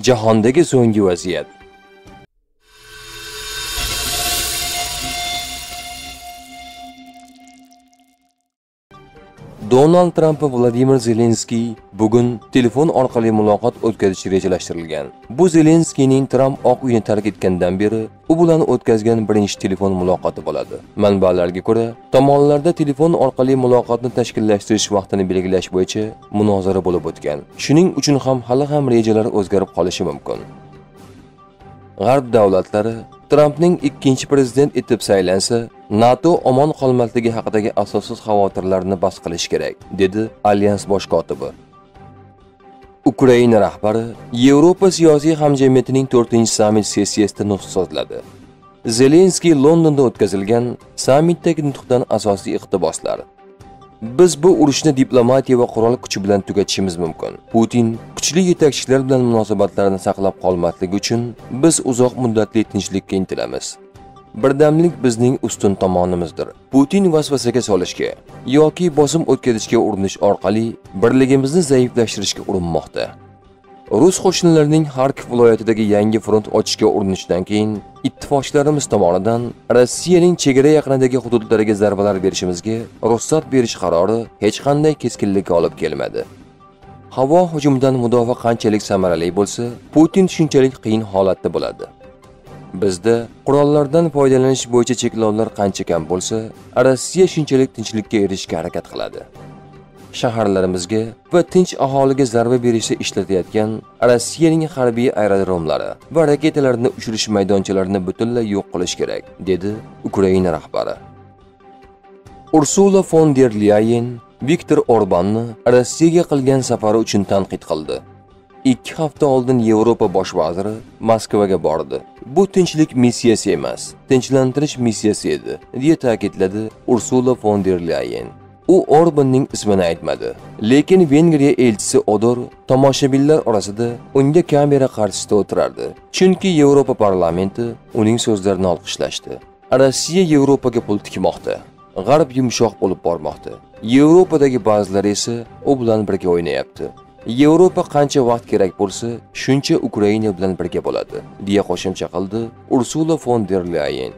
جهاندگی سونگی وزید. Donald Trump va Vladimir Zelenskiy bugun telefon orqali muloqot o'tkazish rejalashtirilgan. Bu Zelenskiyning Trump Oq uyini tark etgandan beri u bilan o'tkazgan birinchi telefon muloqoti bo'ladi. Manbalarga ko'ra, tomonlarda telefon orqali muloqotni tashkillashtirish vaqtini belgilash bo'yicha munozara bo'lib o'tgan. Shuning uchun ham hali ham rejalar o'zgarib qolishi mumkin. G'arb davlatlari Trampning ikkinchi prezident etib saylansa, NATO omon qolmasligi haqidagi asossiz xavotirlarni bas qilish kerak, dedi Alyans bosh kotibi. Ukraina rahbari Yevropa siyosiy hamjamiyatining 4-sammit sessiyasida nutq so'zladi. Zelenskiy Londonda o'tkazilgan sammitdagi nutqdan asosiy iqtiboslar Biz bu urushni diplomatiya va qurol kuchi bilan tugatishimiz mumkin. Putin kuchli yetakchilar bilan munosabatlarni saqlab qolmasligi uchun biz uzoq muddatli tinchlikka intilamiz. Birdamlik bizning ustun tomonimizdir. Putin vasvasaga solishga yoki bosim o'tkazishga urinish orqali birligimizni zaiflashtirishga urinmoqda. Rus qo'shinlarining Xarkov viloyatidagi yangi front ochishga urinishdan keyin ittifoqchilarimiz tomonidan Rossiyaning chegara yaqinidagi hududlariga zarbalar berishimizga ruxsat berish qarori hech qanday keskinlikka olib kelmadi. Havo hujumidan mudofaa qanchalik samarali bo'lsa, Putin shunchalik qiyin holatda bo'ladi. Bizda qurollardan foydalanish bo'yicha cheklovlar qancha kam bo'lsa, Rossiya shunchalik tinchlikka erishishga harakat qiladi. shaharlarimizga va tinch aholiga zarba berishda ishlatayotgan Rossiyaning harbiy aerodromlari va raketalarni uchirish maydonchalarini butunlay yo'q qilish kerak, dedi Ukraina rahbari. Ursula von der Leyen Viktor Orbanni Rossiyaga qilgan safari uchun tanqid qildi. Ikki hafta oldin Yevropa bosh vaziri Moskvaga bordi. Bu tinchlik missiyasi emas, tinchlantirish missiyasi edi, deya ta'kidladi Ursula von der Leyen. U Orbanning ismini aytmadi, lekin Vengriya elchisi Odor tomoshabinlar orasida unga kamera qarshisida o'tirardi. Chunki Yevropa parlamenti uning so'zlarini olqishlashdi. Rossiya Yevropaga pul tikmoqda. G'arb yumshoq bo'lib bormoqda. Yevropadagi ba'zilar esa u bilan birga o'ynayapti. Yevropa qancha vaqt kerak bo'lsa, shuncha Ukraina bilan birga bo'ladi, deya qo'shimcha qildi Ursula von der Leyen.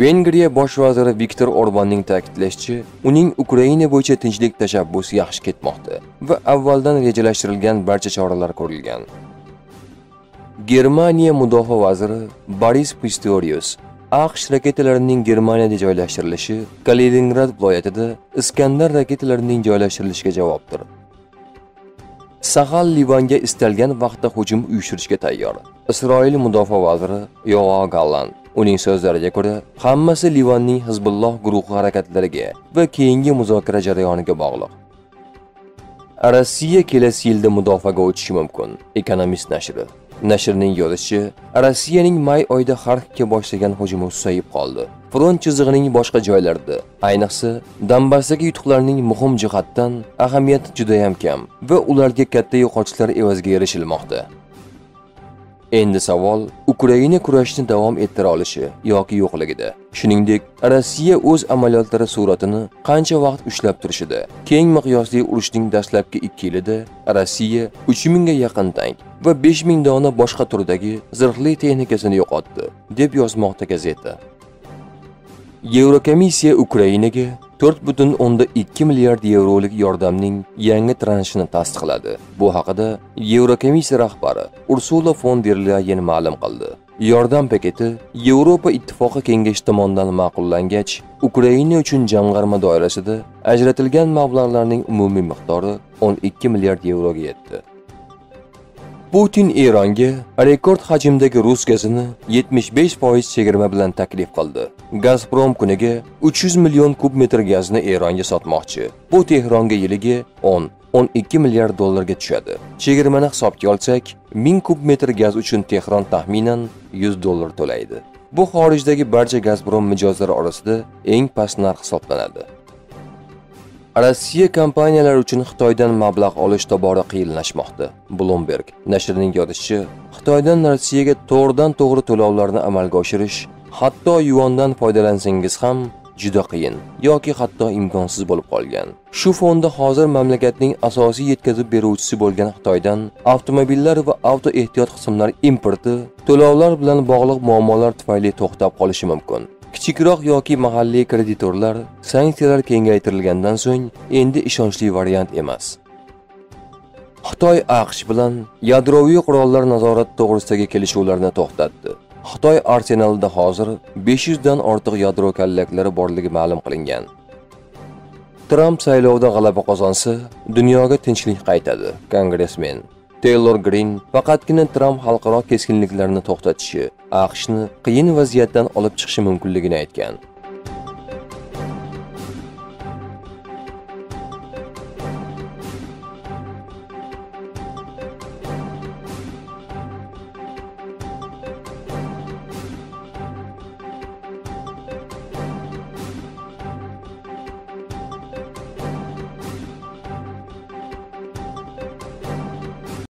Vengriya bosh vaziri Viktor Orbanning ta'kidlashicha, uning Ukraina bo'yicha tinchlik tashabbusi yaxshi ketmoqda va avvaldan rejalashtirilgan barcha choralar ko'rilgan. Germaniya mudofaa vaziri Boris Pistorius AQSh raketalarining Germaniyada joylashtirilishi Kaliningrad viloyatida Iskandar raketalarining joylashtirilishiga javobdir. Sahal Livanga istalgan vaqtda hujum uyushtirishga tayyor. Isroil mudofaa vaziri Yoav Gallan Uning so'zlariga ko'ra, hammasi Livanning Hizbulloh guruhi harakatlariga va keyingi muzokara jarayoniga bog'liq. Rossiya kelasi yilda mudofaaga o'tishi mumkin. Ekonomist nashri. Nashrning yozishi Rossiyaning may oyida Xarkovga boshlagan hujumi susayib qoldi. Front chizig'ining boshqa joylarida, ayniqsa Donbassdagi yutuqlarning muhim jihatdan ahamiyati juda ham kam va ularga katta yo'qotishlar evaziga erishilmoqda. Endi savol Ukraina kurashni davom ettira olishi yoki yo'qligida. Shuningdek, Rossiya o'z amaliyotlari suratini qancha vaqt ushlab turishida. Keng miqyosli urushning dastlabki 2 yilida Rossiya 3000 ga yaqin tank va 5000 dona boshqa turdagi zirhli texnikasini yo'qotdi, deb yozmoqda gazeta. Yevrokomissiya Ukrainaga 4.2 milliard yevrolik yordamning yangi transhini tasdiqladi. Bu haqida Yevrokomissiya rahbari Ursula von der Leyen ma'lum qildi. Yordam paketi Yevropa ittifoqi kengashi tomonidan ma'qullangach, Ukraina uchun jamg'arma doirasida ajratilgan mablag'larning umumiy miqdori 12 milliard yevroga yetdi. Putin Eronga rekord hajmdagi rus gazini 75% chegirma bilan taklif qildi. Gazprom kuniga 300 million kub metr gazni Eronga sotmoqchi. Bu Tehronga yiliga 10 12 milliard dollarga tushadi. Chegirmani hisobga olsak, 1000 kub metr gaz uchun Tehron taxminan 100 dollar to'laydi. Bu xorijdagi barcha Gazprom mijozlari orasida eng past narx hisoblanadi. Rossiya kompaniyalari uchun Xitoydan mablag' olish tobora qiyinlashmoqda. Bloomberg nashrining yozishicha, Xitoydan Rossiyaga to'g'ridan to'g'ri to'lovlarni amalga oshirish, hatto yuandan foydalansangiz ham juda qiyin yoki hatto imkonsiz bo'lib qolgan. Shu fonda hozir mamlakatning asosiy yetkazib beruvchisi bo'lgan Xitoydan avtomobillar va avto ehtiyot qismlari importi to'lovlar bilan bog'liq muammolar tufayli to'xtab qolishi mumkin. Kichikroq yoki mahalliy kreditorlar sanksiyalar kengaytirilgandan so'ng endi ishonchli variant emas. Xitoy AQSh bilan yadroviy qurollar nazorati to'g'risidagi kelishuvlarni to'xtatdi. Xitoy arsenalida hozir 500 dan ortiq yadro kallaklari borligi ma'lum qilingan. Tramp saylovda g'alaba qozonsa, dunyoga tinchlik qaytadi. Kongressmen Taylor Green faqatgina Tramp xalqaro keskinliklarni to'xtatishi, AQShni qiyin vaziyatdan olib chiqishi mumkinligini aytgan.